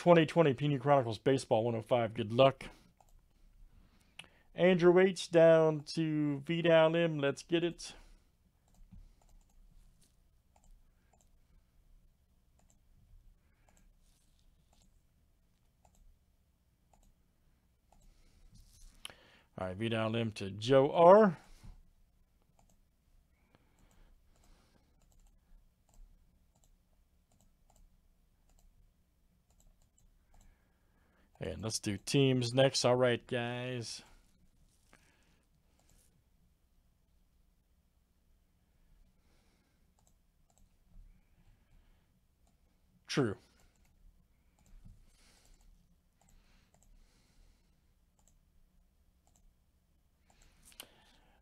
2020 Panini Chronicles Baseball 105. Good luck. Andrew H down to Vidal M. Let's get it. All right, Vidal M to Joe R. let's do teams next. All right, guys. True.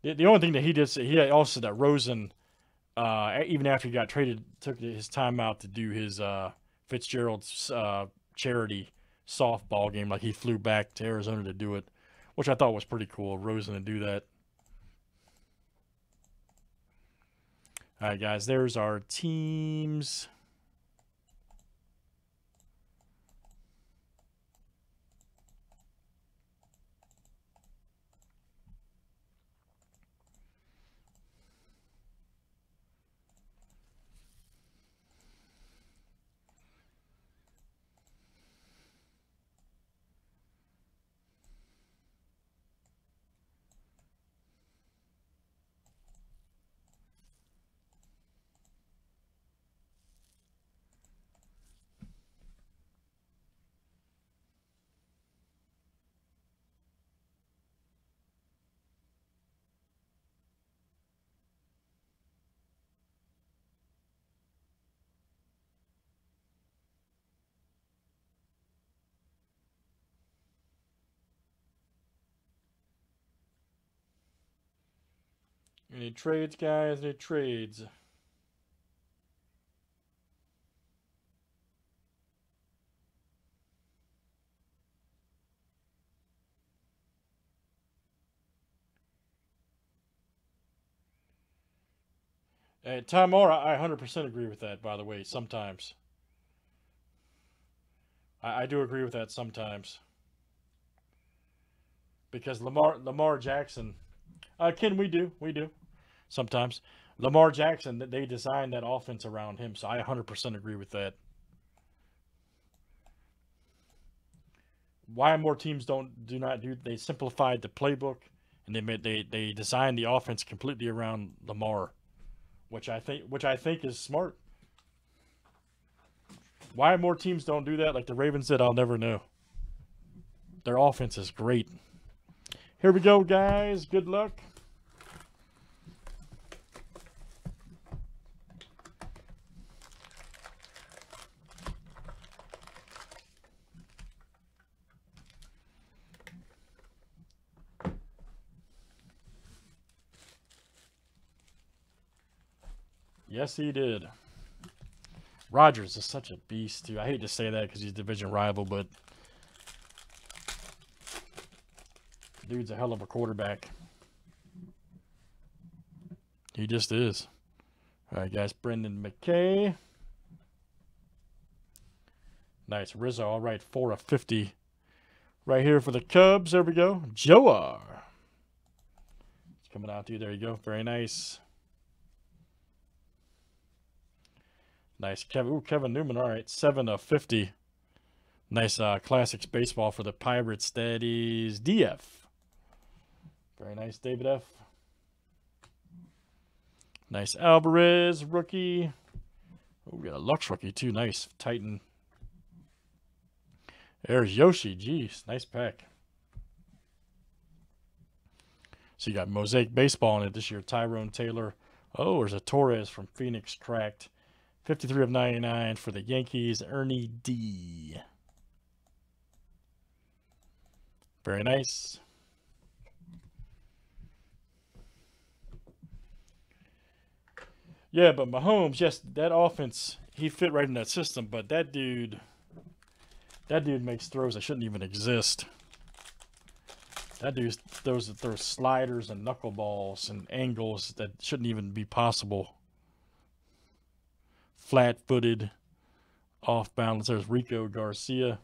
The, the only thing that he did, say, he also said that Rosen, uh, even after he got traded, took his time out to do his uh, Fitzgerald's uh, charity softball game. Like he flew back to Arizona to do it, which I thought was pretty cool. Rosen to do that. All right, guys, there's our teams. Any trades, guys? Any trades? And Tom I 100% agree with that, by the way, sometimes. I, I do agree with that sometimes. Because Lamar Lamar Jackson, uh, Ken, we do, we do sometimes. Lamar Jackson, they designed that offense around him, so I 100% agree with that. Why more teams don't do not do they simplified the playbook and they made they they designed the offense completely around Lamar, which I think which I think is smart. Why more teams don't do that like the Ravens did, I'll never know. Their offense is great. Here we go, guys. Good luck. Yes, he did. Rodgers is such a beast, too. I hate to say that because he's division rival, but dude's a hell of a quarterback. He just is. All right, guys. Brendan McKay. Nice. Rizzo. All right. 4 of 50. Right here for the Cubs. There we go. Joe R. It's coming out to you. There you go. Very nice. Nice. Kevin, ooh, Kevin Newman. All right. 7 of 50. Nice uh, classics baseball for the Pirates. That is DF. Very nice, David F. Nice Alvarez rookie. Oh, we got a Lux rookie too. Nice Titan. There's Yoshi. Jeez, nice pack. So you got Mosaic Baseball in it this year. Tyrone Taylor. Oh, there's a Torres from Phoenix cracked. 53 of 99 for the Yankees. Ernie D. Very nice. Yeah, but Mahomes, yes, that offense, he fit right in that system, but that dude, that dude makes throws that shouldn't even exist. That dude throws, throws sliders and knuckleballs and angles that shouldn't even be possible. Flat footed, off balance. There's Rico Garcia.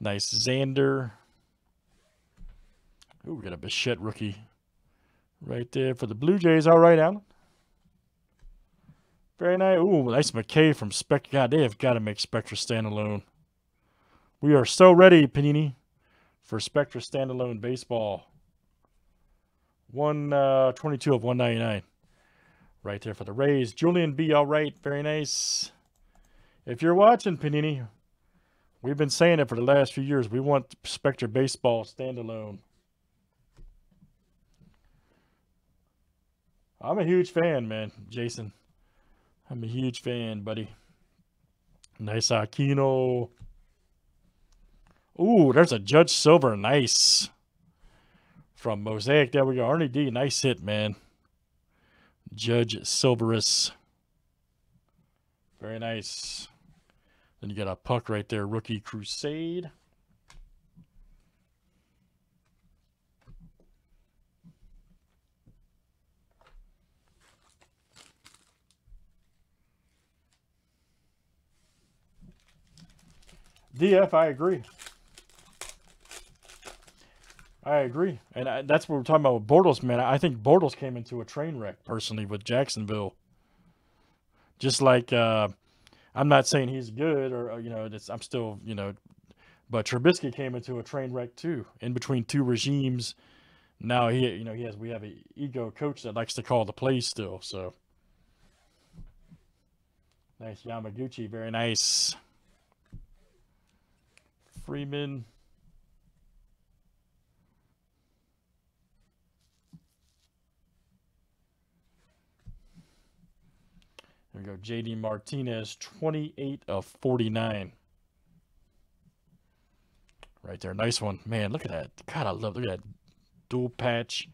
Nice Xander. Ooh, we got a Bichette rookie right there for the Blue Jays. All right, Alan. Very nice. Ooh, nice McKay from Spectra. God, they have got to make Spectra standalone. We are so ready, Panini, for Spectra standalone baseball. 122 uh, of 199. Right there for the Rays. Julian B. All right. Very nice. If you're watching, Panini, we've been saying it for the last few years. We want Spectra baseball standalone. I'm a huge fan, man, Jason. I'm a huge fan, buddy. Nice Aquino. Ooh, there's a Judge Silver. Nice. From Mosaic. There we go. Ernie D. Nice hit, man. Judge Silverus. Very nice. Then you got a puck right there. Rookie Crusade. DF, I agree. I agree, and I, that's what we're talking about with Bortles, man. I think Bortles came into a train wreck personally with Jacksonville. Just like uh, I'm not saying he's good, or, or you know, I'm still, you know, but Trubisky came into a train wreck too, in between two regimes. Now he, you know, he has we have an ego coach that likes to call the plays still. So nice Yamaguchi, very nice. Freeman. There we go. JD Martinez, 28 of 49. Right there. Nice one. Man, look at that. God, I love Look at that dual patch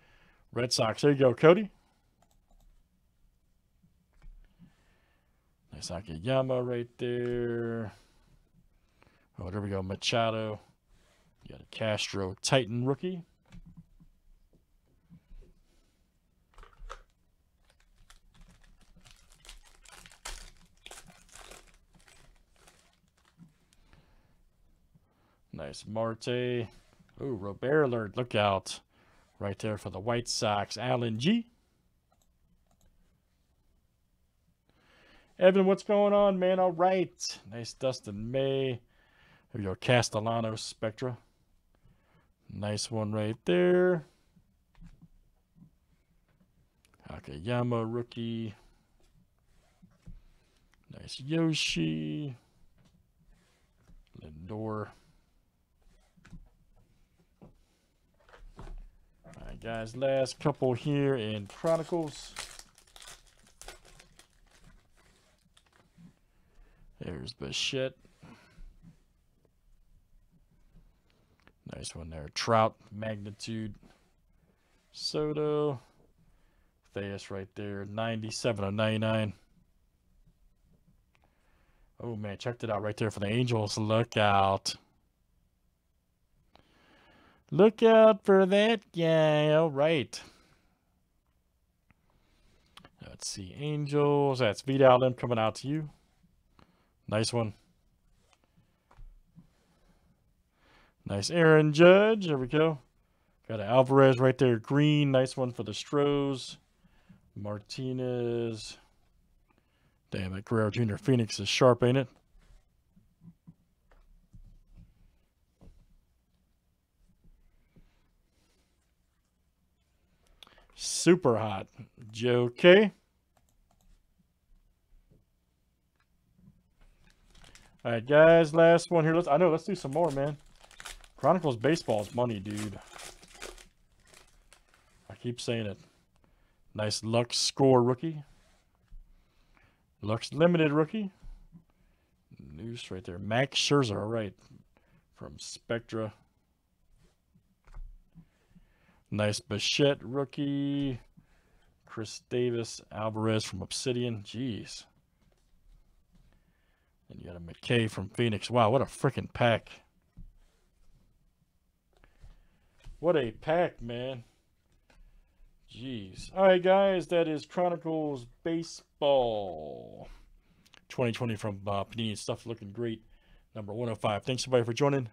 Red Sox. There you go, Cody. Nice Akiyama right there. Oh, there we go. Machado. You got a Castro Titan rookie. Nice Marte. Ooh, Robert alert. Look out. Right there for the White Sox. Alan G. Evan, what's going on, man? All right. Nice Dustin May. We. Castellano Spectra. Nice one right there. Akiyama rookie. Nice Yoshi. Lindor. Alright guys, last couple here in Chronicles. There's Bichette. Nice one there. Trout, Magnitude, Soto, Theus right there. 97 of 99. Oh, man. Checked it out right there for the Angels. Look out. Look out for that guy. All right. Let's see. Angels. That's Vidal coming out to you. Nice one. Nice Aaron Judge. There we go. Got Alvarez right there. Green. Nice one for the Stros. Martinez. Damn it. Guerrero Jr. Phoenix is sharp, ain't it? Super hot. Joe K. All right, guys. Last one here. Let's. I know. Let's do some more, man. Chronicles baseball is money, dude. I keep saying it. Nice Lux score rookie. Lux limited rookie. News right there. Max Scherzer, all right. From Spectra. Nice Bichette rookie. Chris Davis, Alvarez from Obsidian. Jeez. And you got a McKay from Phoenix. Wow, what a freaking pack. What a pack, man. Jeez. All right, guys, that is Chronicles Baseball 2020 from uh, Panini Stuff looking great. Number 105. Thanks, everybody, for joining.